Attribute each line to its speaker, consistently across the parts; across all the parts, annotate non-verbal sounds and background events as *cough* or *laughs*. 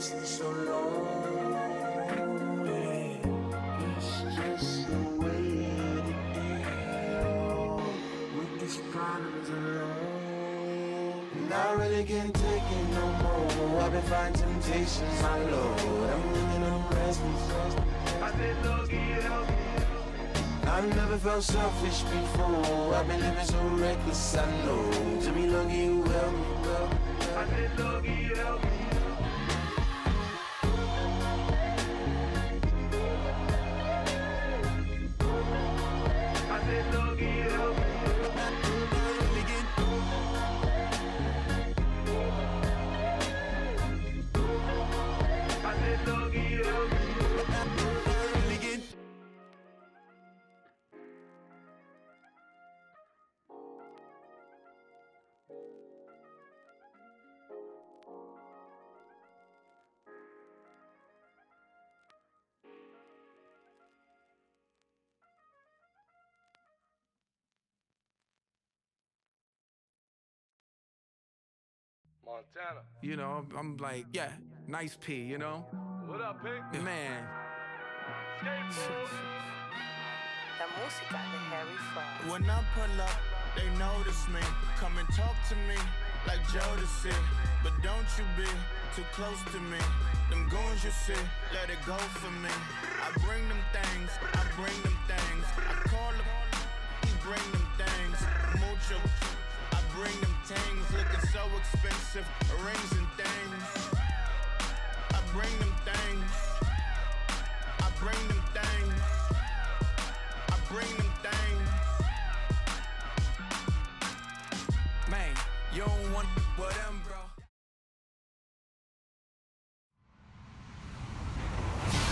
Speaker 1: so. It's just the way problems alone. I really no more. I've been temptations, my lord. I'm living on. I said, Lord, me. I've never felt selfish before. I've been living so reckless, I know. To be lucky, you help me. I said, Lord,
Speaker 2: Montana.
Speaker 3: You know, I'm like, yeah, nice P, you know?
Speaker 2: What up, Pink?
Speaker 3: Man.
Speaker 4: La música de Harry Fraud.
Speaker 5: When I pull up, they notice me. Come and talk to me like Jodeci. But don't you be too close to me. Them goons you see, let it go for me. I bring them things, I bring them things. I call them, he bring them things. Mucho, I bring them Looking so expensive, rings and things. I bring them things. I bring them things. I bring them things.
Speaker 3: Man, you don't want bro.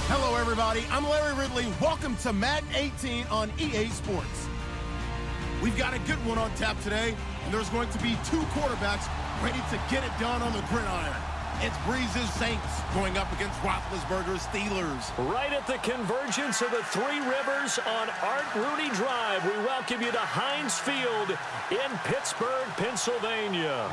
Speaker 6: Hello, everybody. I'm Larry Ridley. Welcome to Madden 18 on EA Sports. We've got a good one on tap today, and there's going to be two quarterbacks ready to get it done on the gridiron. It's Brees's Saints going up against Roethlisberger's Steelers.
Speaker 7: Right at the convergence of the three rivers on Art Rooney Drive, we welcome you to Heinz Field in Pittsburgh, Pennsylvania.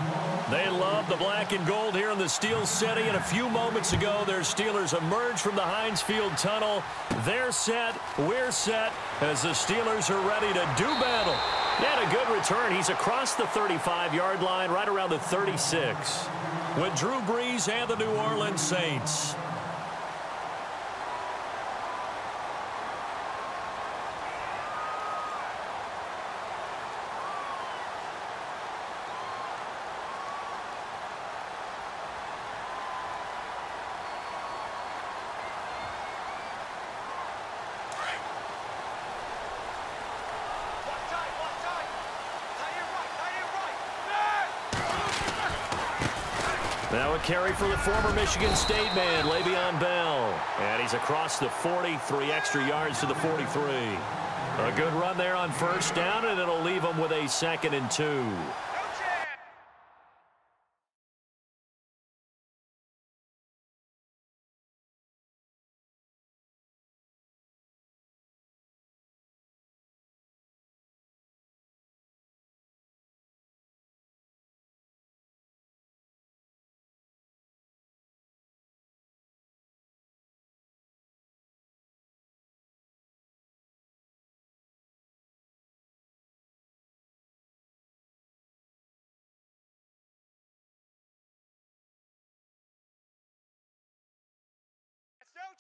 Speaker 7: They love the black and gold here in the Steel City, and a few moments ago, their Steelers emerged from the Heinz Field tunnel. They're set, we're set, as the Steelers are ready to do battle. And a good return. He's across the 35-yard line, right around the 36. With Drew Brees and the New Orleans Saints. Now a carry for the former Michigan State man, Le'Veon Bell. And he's across the 40, three extra yards to the 43. A good run there on first down, and it'll leave him with a second and two.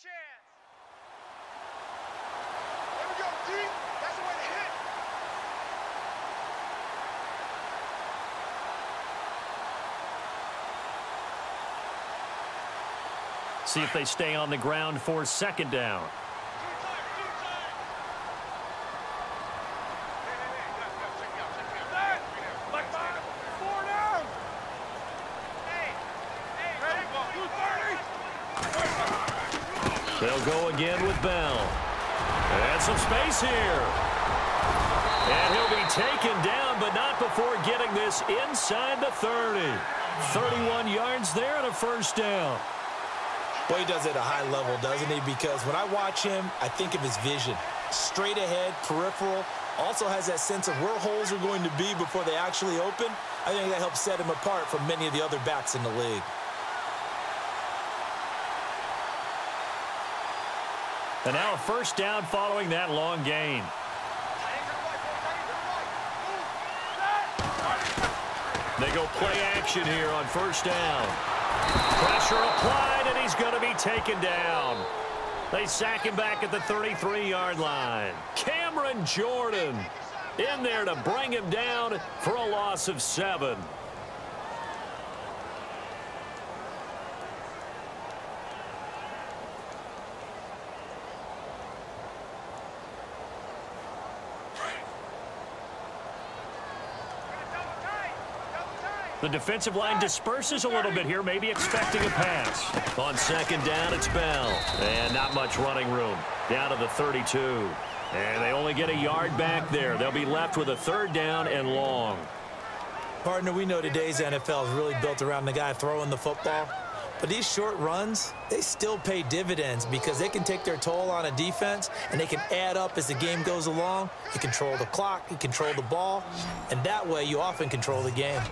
Speaker 2: Chance. There we go, D. That's the way to hit.
Speaker 7: See if they stay on the ground for second down.
Speaker 2: Two time, two time. Hey, hey, hey, guys, guys, check me out, check me out. Set. Like five, four down. Hey, hey, ready? Two
Speaker 7: go again with Bell. And some space here. And he'll be taken down, but not before getting this inside the 30. 31 yards there and a first down.
Speaker 8: Boy, he does it at a high level, doesn't he? Because when I watch him, I think of his vision. Straight ahead, peripheral, also has that sense of where holes are going to be before they actually open. I think that helps set him apart from many of the other backs in the league.
Speaker 7: And now a first down following that long gain. They go play action here on first down. Pressure applied, and he's going to be taken down. They sack him back at the 33-yard line. Cameron Jordan in there to bring him down for a loss of seven. The defensive line disperses a little bit here, maybe expecting a pass. On second down, it's Bell. And not much running room. Down to the 32. And they only get a yard back there. They'll be left with a third down and long.
Speaker 8: Partner, we know today's NFL is really built around the guy throwing the football. But these short runs, they still pay dividends because they can take their toll on a defense and they can add up as the game goes along. You control the clock, you control the ball, and that way you often control the game.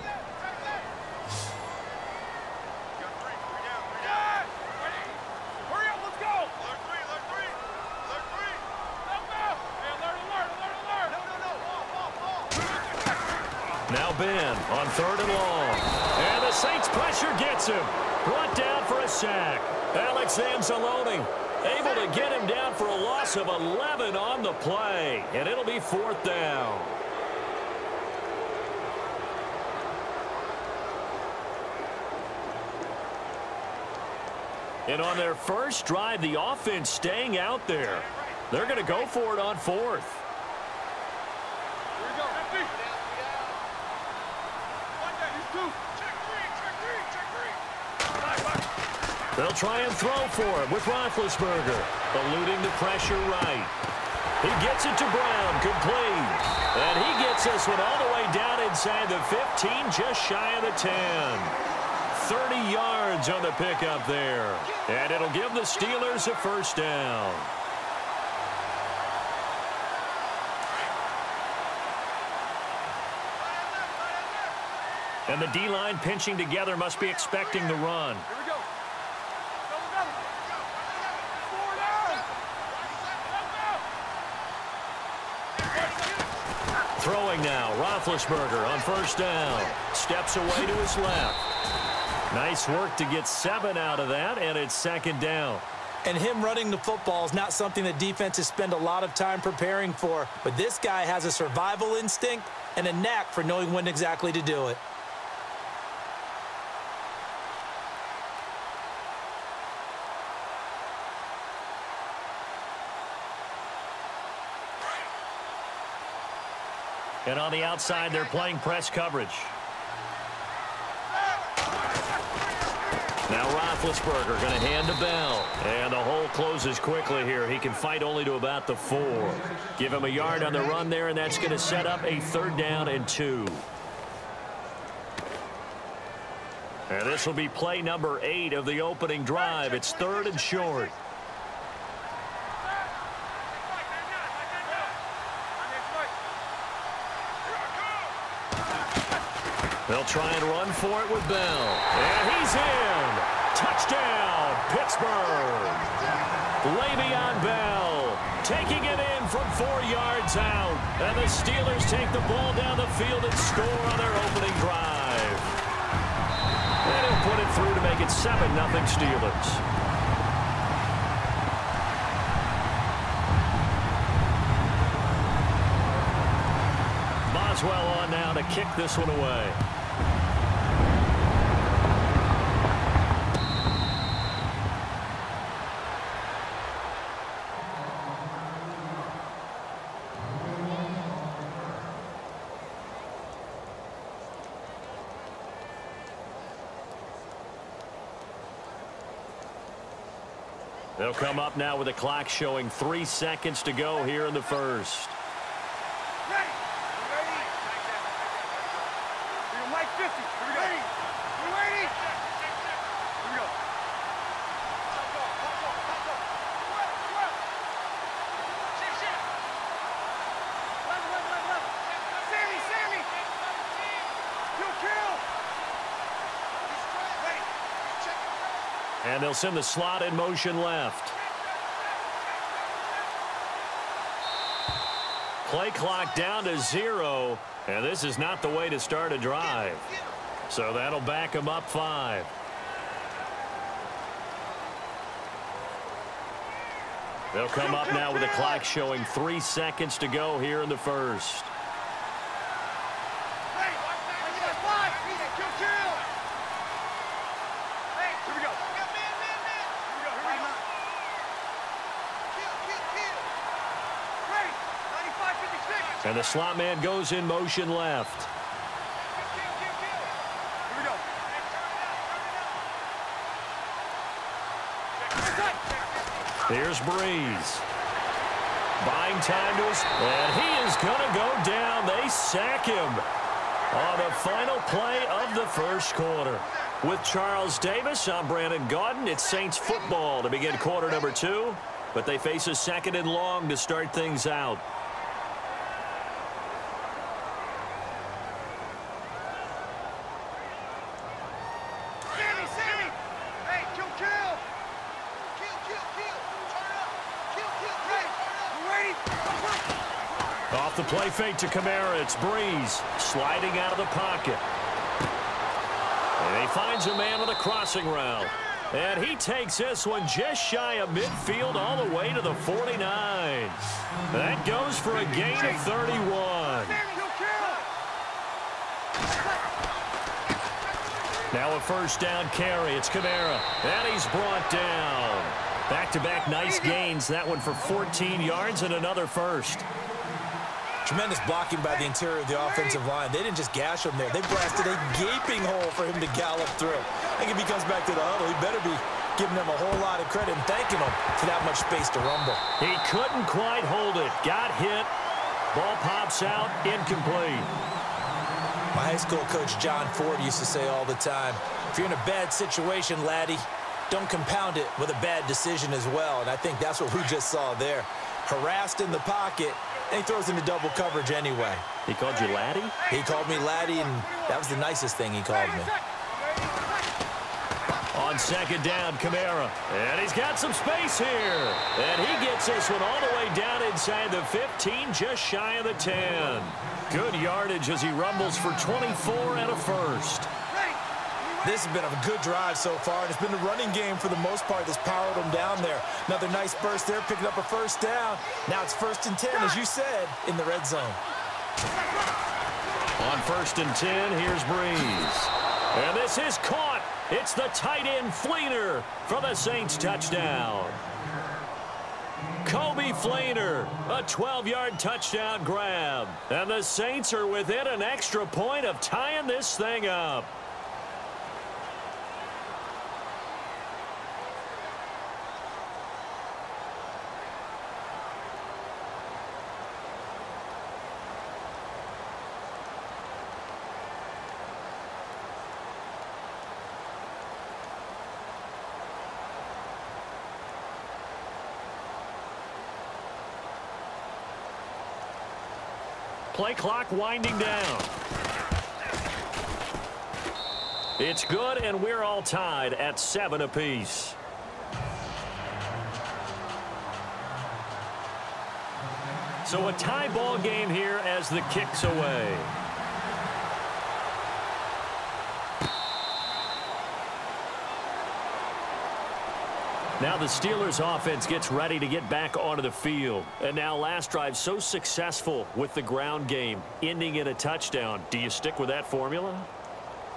Speaker 7: On third and long. And the Saints pressure gets him. Brought down for a sack. Alex Anzalone able to get him down for a loss of 11 on the play. And it'll be fourth down. And on their first drive, the offense staying out there. They're going to go for it on fourth. They'll try and throw for it with Roethlisberger, eluding the pressure right. He gets it to Brown, complete. And he gets this one all the way down inside the 15, just shy of the 10. 30 yards on the pickup there. And it'll give the Steelers a first down. And the D-line pinching together must be expecting the run. Throwing now, Roethlisberger on first down. Steps away to his left. Nice work to get seven out of that, and it's second down.
Speaker 8: And him running the football is not something that defenses spend a lot of time preparing for. But this guy has a survival instinct and a knack for knowing when exactly to do it.
Speaker 7: And on the outside, they're playing press coverage. Now Roethlisberger going to hand to Bell. And the hole closes quickly here. He can fight only to about the four. Give him a yard on the run there, and that's going to set up a third down and two. And this will be play number eight of the opening drive. It's third and short. They'll try and run for it with Bell. And he's in. Touchdown, Pittsburgh. Le'Veon Bell taking it in from four yards out. And the Steelers take the ball down the field and score on their opening drive. And he'll put it through to make it 7-0 Steelers. Boswell on now to kick this one away. They'll come up now with a clock showing three seconds to go here in the first. They'll send the slot in motion left. Play clock down to zero, and this is not the way to start a drive. So that'll back them up five. They'll come up now with the clock showing three seconds to go here in the first. And the slot man goes in motion left. Here's Brees. Buying time to his, and he is going to go down. They sack him on the final play of the first quarter. With Charles Davis, I'm Brandon Gaudin. It's Saints football to begin quarter number two, but they face a second and long to start things out. Off the play fake to Kamara. It's Brees sliding out of the pocket. And he finds a man with a crossing route. And he takes this one just shy of midfield all the way to the 49. That goes for a gain of 31. Now a first down carry. It's Kamara. And he's brought down. Back-to-back -back nice gains. That one for 14 yards and another first.
Speaker 8: Tremendous blocking by the interior of the offensive line. They didn't just gash him there. They blasted a gaping hole for him to gallop through. I think if he comes back to the huddle, he better be giving them a whole lot of credit and thanking them for that much space to rumble.
Speaker 7: He couldn't quite hold it. Got hit. Ball pops out. Incomplete.
Speaker 8: My high school coach, John Ford, used to say all the time, if you're in a bad situation, laddie, don't compound it with a bad decision as well. And I think that's what we just saw there. Harassed in the pocket, and he throws into double coverage anyway.
Speaker 7: He called you Laddie?
Speaker 8: He called me Laddie, and that was the nicest thing he called me.
Speaker 7: On second down, Kamara. And he's got some space here. And he gets this one all the way down inside the 15, just shy of the 10. Good yardage as he rumbles for 24 and a first.
Speaker 8: This has been a good drive so far, and it's been the running game for the most part that's powered them down there. Another nice burst there, picking up a first down. Now it's first and 10, as you said, in the red zone.
Speaker 7: On first and 10, here's Brees. And this is caught. It's the tight end Fleener for the Saints touchdown. Coby Fleener, a 12-yard touchdown grab. And the Saints are within an extra point of tying this thing up. Play clock winding down. It's good, and we're all tied at seven apiece. So a tie ball game here as the kicks away. Now the Steelers offense gets ready to get back onto the field. And now last drive so successful with the ground game, ending in a touchdown. Do you stick with that formula?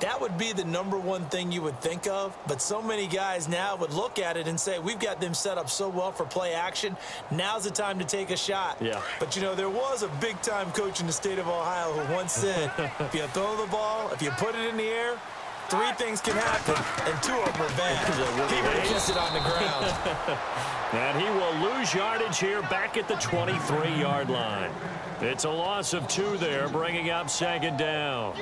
Speaker 8: That would be the number one thing you would think of, but so many guys now would look at it and say, we've got them set up so well for play action. Now's the time to take a shot.
Speaker 7: Yeah.
Speaker 8: But, you know, there was a big-time coach in the state of Ohio who once said, *laughs* if you throw the ball, if you put it in the air, three things can happen, and two of them are bad. He would have kissed it on the ground. *laughs*
Speaker 7: and he will lose yardage here back at the 23-yard line. It's a loss of two there, bringing up second down.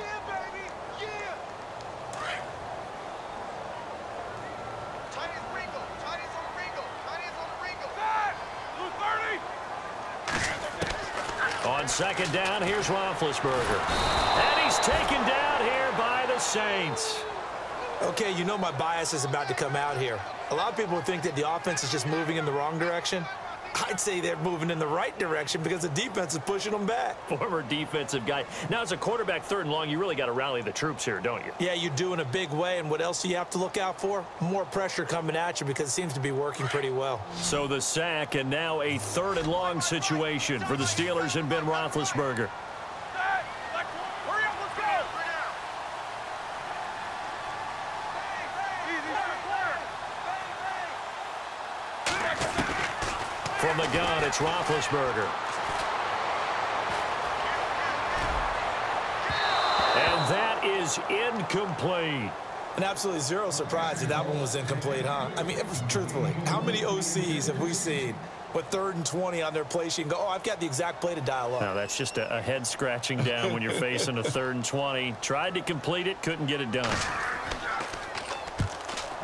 Speaker 7: On second down, here's Roethlisberger. And he's taken down here by the Saints.
Speaker 8: Okay, you know my bias is about to come out here. A lot of people think that the offense is just moving in the wrong direction. I'd say they're moving in the right direction because the defense is pushing them back.
Speaker 7: Former defensive guy. Now, as a quarterback third and long, you really got to rally the troops here, don't you?
Speaker 8: Yeah, you do in a big way. And what else do you have to look out for? More pressure coming at you because it seems to be working pretty well.
Speaker 7: So the sack and now a third and long situation for the Steelers and Ben Roethlisberger. From the gun, it's Roethlisberger. And that is incomplete.
Speaker 8: And absolutely zero surprise that that one was incomplete, huh? I mean, truthfully, how many OCs have we seen with third and 20 on their play sheet and go, oh, I've got the exact play to dial up?
Speaker 7: Now, that's just a, a head scratching down when you're facing a third and 20. Tried to complete it, couldn't get it done.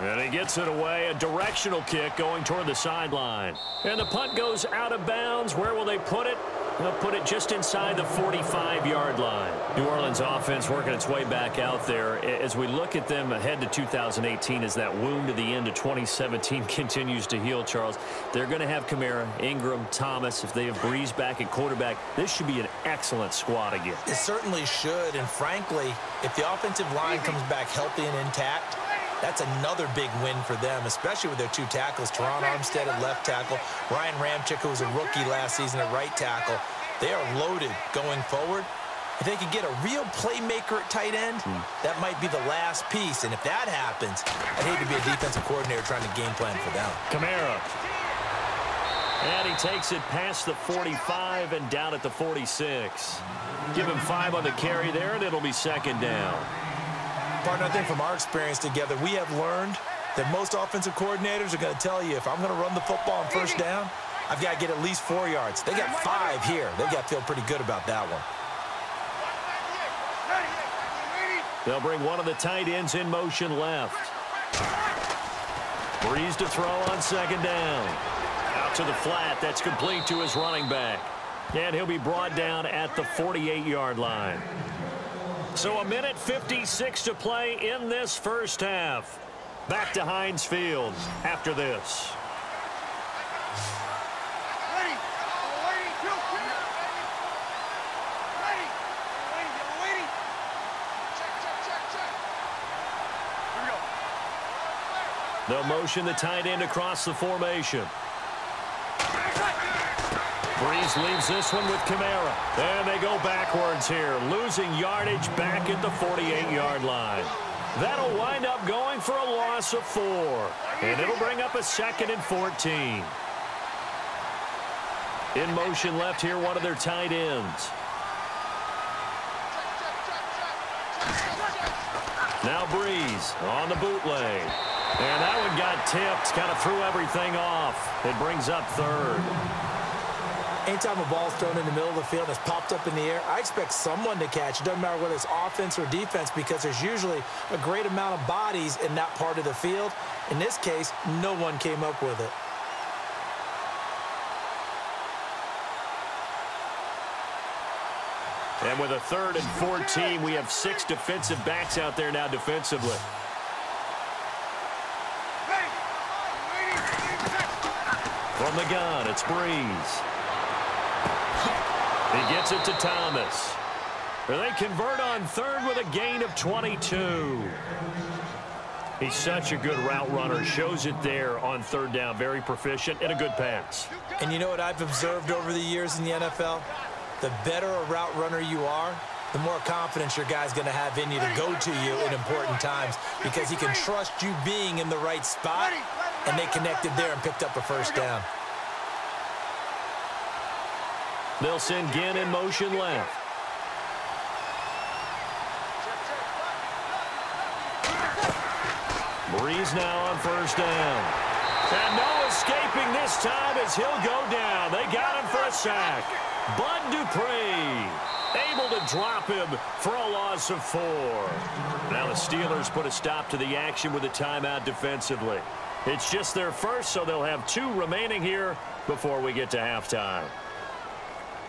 Speaker 7: And he gets it away, a directional kick going toward the sideline. And the punt goes out of bounds. Where will they put it? They'll put it just inside the 45-yard line. New Orleans offense working its way back out there. As we look at them ahead to 2018 as that wound to the end of 2017 *laughs* continues to heal, Charles, they're going to have Kamara, Ingram, Thomas. If they have Brees back at quarterback, this should be an excellent squad again.
Speaker 8: It certainly should. And frankly, if the offensive line comes back healthy and intact, that's another big win for them, especially with their two tackles, Terron Armstead at left tackle, Ryan Ramczyk, who was a rookie last season at right tackle. They are loaded going forward. If they could get a real playmaker at tight end, mm. that might be the last piece. And if that happens, I'd hate to be a defensive coordinator trying to game plan for them.
Speaker 7: Kamara. And he takes it past the 45 and down at the 46. Give him five on the carry there, and it'll be second down.
Speaker 8: Partner, I think from our experience together, we have learned that most offensive coordinators are going to tell you if I'm going to run the football on first down, I've got to get at least four yards. They got five here. They've got to feel pretty good about that one.
Speaker 7: They'll bring one of the tight ends in motion left. Brees to throw on second down. Out to the flat. That's complete to his running back. And he'll be brought down at the 48-yard line. So a minute 56 to play in this first half. Back to Heinz Field after this. They'll motion the tight end across the formation. Brees leaves this one with Kamara. And they go backwards here, losing yardage back at the 48-yard line. That'll wind up going for a loss of four. And it'll bring up a second and 14. In motion left here, one of their tight ends. Now Brees on the bootleg. And that one got tipped, kind of threw everything off. It brings up third.
Speaker 8: Anytime a ball's thrown in the middle of the field and it's popped up in the air, I expect someone to catch. It doesn't matter whether it's offense or defense because there's usually a great amount of bodies in that part of the field. In this case, no one came up with it.
Speaker 7: And with a third and 14, we have six defensive backs out there now defensively. From the gun, it's Brees. He gets it to Thomas. They convert on third with a gain of 22. He's such a good route runner. Shows it there on third down. Very proficient and a good pass.
Speaker 8: And you know what I've observed over the years in the NFL? The better a route runner you are, the more confidence your guy's going to have in you to go to you in important times because he can trust you being in the right spot, and they connected there and picked up a first down.
Speaker 7: They'll send Ginn in motion left. Brees now on first down. And no escaping this time as he'll go down. They got him for a sack. Bud Dupree able to drop him for a loss of four. Now the Steelers put a stop to the action with a timeout defensively. It's just their first, so they'll have two remaining here before we get to halftime.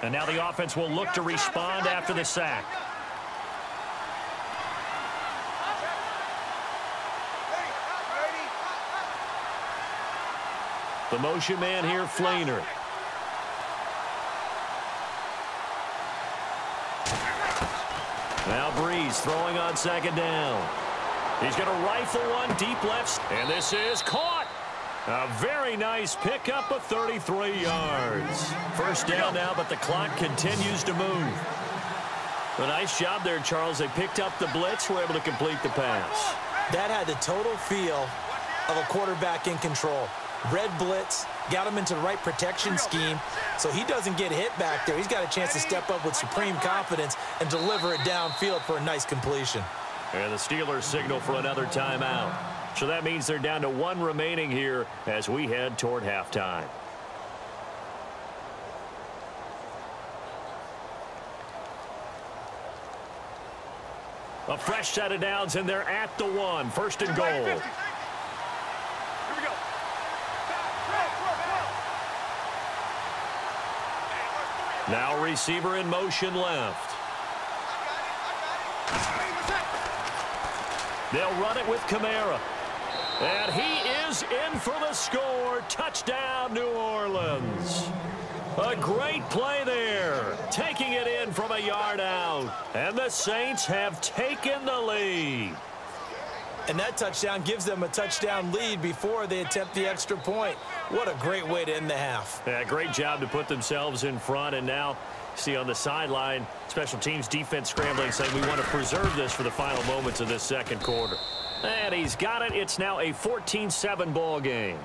Speaker 7: And now the offense will look to respond after the sack. The motion man here, Fleener. Now Brees throwing on second down. He's going to rifle one deep left. And this is caught. A very nice pickup of 33 yards. First down now, but the clock continues to move. A nice job there, Charles. They picked up the blitz, were able to complete the pass.
Speaker 8: That had the total feel of a quarterback in control. Red blitz, got him into the right protection scheme, so he doesn't get hit back there. He's got a chance to step up with supreme confidence and deliver it downfield for a nice completion.
Speaker 7: And the Steelers signal for another timeout. So that means they're down to one remaining here as we head toward halftime. A fresh set of downs, and they're at the one. First and goal.
Speaker 2: Here we go.
Speaker 7: Now receiver in motion left. They'll run it with Kamara. And he is in for the score. Touchdown, New Orleans. A great play there. Taking it in from a yard out. And the Saints have taken the lead.
Speaker 8: And that touchdown gives them a touchdown lead before they attempt the extra point. What a great way to end the half.
Speaker 7: Yeah, great job to put themselves in front. And now, see on the sideline, special teams defense scrambling, saying we want to preserve this for the final moments of this second quarter. And he's got it. It's now a 14-7 ball game.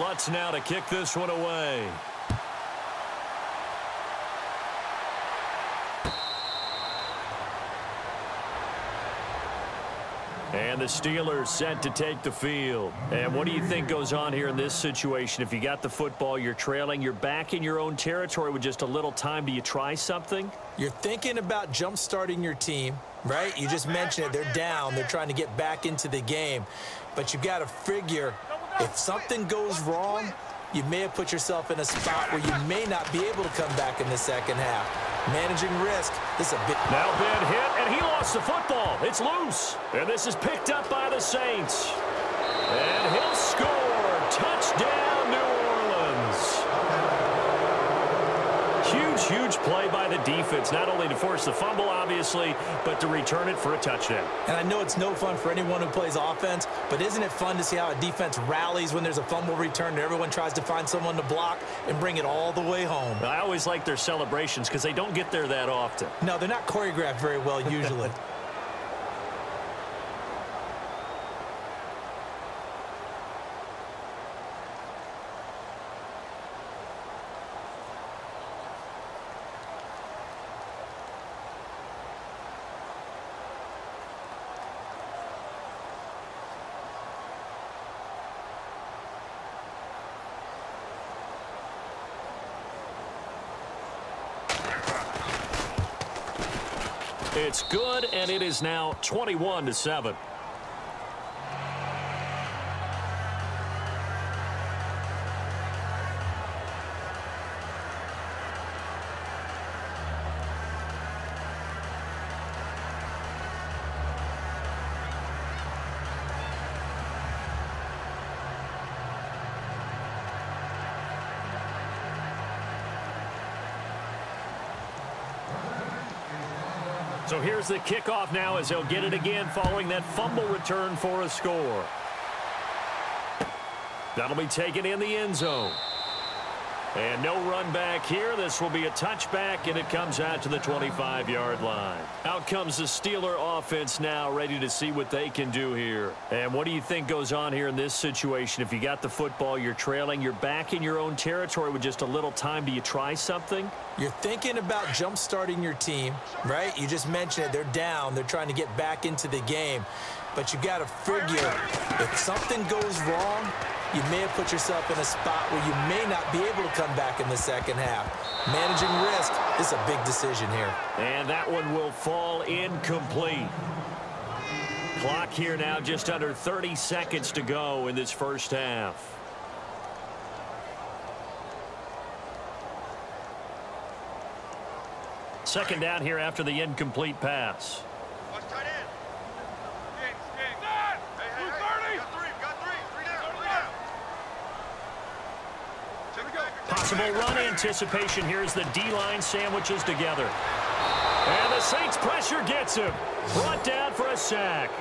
Speaker 7: Lutz now to kick this one away. And the Steelers set to take the field. And what do you think goes on here in this situation? If you got the football, you're trailing, you're back in your own territory with just a little time. Do you try something?
Speaker 8: You're thinking about jump-starting your team, right? You just mentioned it. They're down. They're trying to get back into the game. But you've got to figure if something goes wrong, you may have put yourself in a spot where you may not be able to come back in the second half. Managing risk, this is a bit...
Speaker 7: Now Ben hit, and he lost the football. It's loose. And this is picked up by the Saints. And he'll score. Touchdown, New Orleans. Huge, play by the defense, not only to force the fumble, obviously, but to return it for a touchdown.
Speaker 8: And I know it's no fun for anyone who plays offense, but isn't it fun to see how a defense rallies when there's a fumble return and everyone tries to find someone to block and bring it all the way home?
Speaker 7: I always like their celebrations because they don't get there that often.
Speaker 8: No, they're not choreographed very well usually. *laughs*
Speaker 7: It's good, and it is now 21 to 7. So here's the kickoff now as they'll get it again following that fumble return for a score. That'll be taken in the end zone. And no run back here. This will be a touchback, and it comes out to the 25-yard line. Out comes the Steeler offense now, ready to see what they can do here. And what do you think goes on here in this situation? If you got the football, you're trailing, you're back in your own territory with just a little time. Do you try something?
Speaker 8: You're thinking about jump-starting your team, right? You just mentioned it. They're down. They're trying to get back into the game. But you got to figure if something goes wrong, you may have put yourself in a spot where you may not be able to come back in the second half. Managing risk is a big decision here.
Speaker 7: And that one will fall incomplete. Clock here now just under 30 seconds to go in this first half. Second down here after the incomplete pass.
Speaker 2: Watch tight end. King, King. Hey, hey, hey. Got three, got three. Three down, three down. Check it back.
Speaker 7: Possible run anticipation here as the D-line sandwiches together. And the Saints pressure gets him. Brought down for a sack.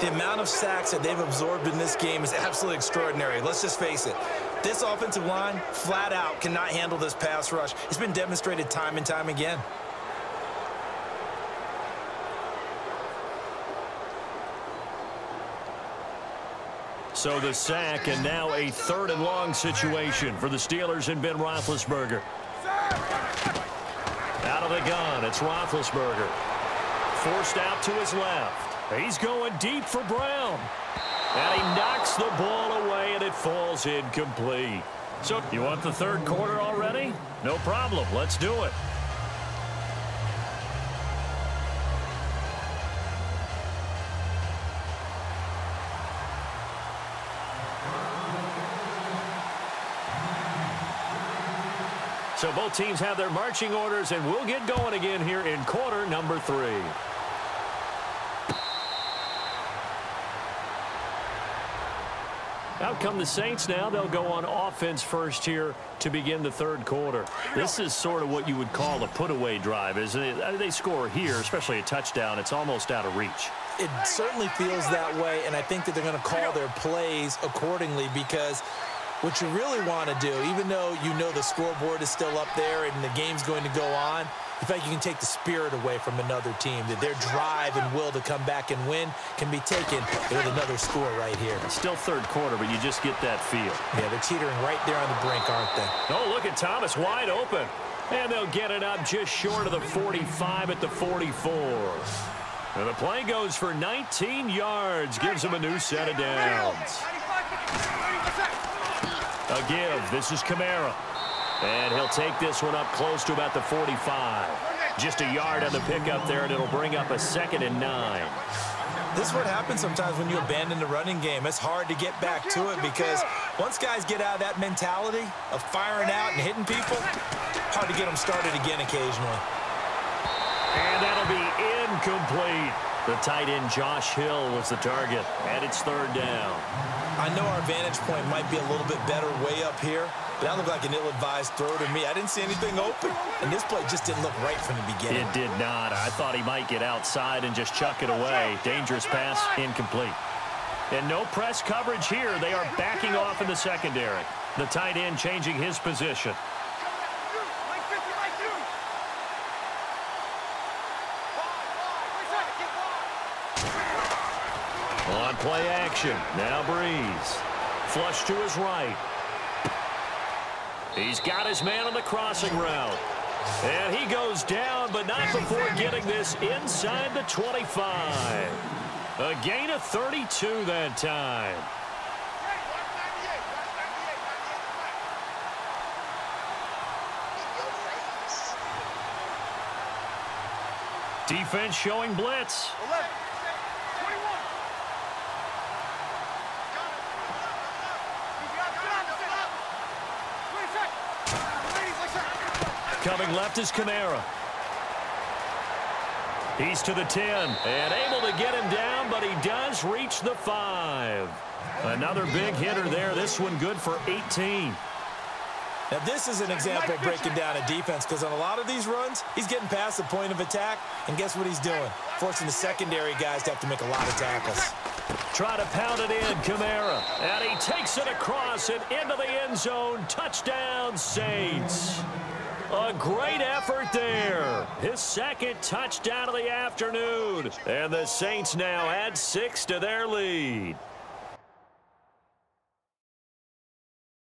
Speaker 8: The amount of sacks that they've absorbed in this game is absolutely extraordinary. Let's just face it. This offensive line, flat out, cannot handle this pass rush. It's been demonstrated time and time again.
Speaker 7: So the sack and now a third and long situation for the Steelers and Ben Roethlisberger. Out of the gun, it's Roethlisberger. Forced out to his left. He's going deep for Brown. And he knocks the ball away, and it falls incomplete. So you want the third quarter already? No problem. Let's do it. So both teams have their marching orders, and we'll get going again here in quarter number three. Out come the Saints now. They'll go on offense first here to begin the third quarter. This is sort of what you would call a put-away drive, isn't it? They score here, especially a touchdown. It's almost out of reach.
Speaker 8: It certainly feels that way, and I think that they're going to call their plays accordingly because what you really want to do, even though you know the scoreboard is still up there and the game's going to go on, you fact, you can take the spirit away from another team, that their drive and will to come back and win can be taken with another score right here.
Speaker 7: Still third quarter, but you just get that feel.
Speaker 8: Yeah, they're teetering right there on the brink, aren't they?
Speaker 7: Oh, look at Thomas wide open. And they'll get it up just short of the 45 at the 44. And the play goes for 19 yards, gives them a new set of downs. A give. This is Kamara. And he'll take this one up close to about the 45. Just a yard on the pickup there, and it'll bring up a second and nine.
Speaker 8: This is what happens sometimes when you abandon the running game. It's hard to get back to it because once guys get out of that mentality of firing out and hitting people, hard to get them started again occasionally.
Speaker 7: And that'll be incomplete. The tight end Josh Hill was the target, and it's third down.
Speaker 8: I know our vantage point might be a little bit better way up here, but that looked like an ill-advised throw to me. I didn't see anything open, and this play just didn't look right from the beginning.
Speaker 7: It did not. I thought he might get outside and just chuck it away. Dangerous pass, incomplete. And no press coverage here. They are backing off in the secondary. The tight end changing his position. On play action. Now Brees. Flush to his right. He's got his man on the crossing route. And he goes down, but not before getting this inside the 25. A gain of 32 that time. Defense showing blitz. Coming left is Kamara. He's to the 10 and able to get him down, but he does reach the 5. Another big hitter there. This one good for 18.
Speaker 8: Now, this is an example of breaking down a defense because on a lot of these runs, he's getting past the point of attack, and guess what he's doing? Forcing the secondary guys to have to make a lot of tackles.
Speaker 7: Try to pound it in, Kamara. And he takes it across and into the end zone. Touchdown, Saints. A great effort there. His second touchdown of the afternoon. And the Saints now add six to their lead.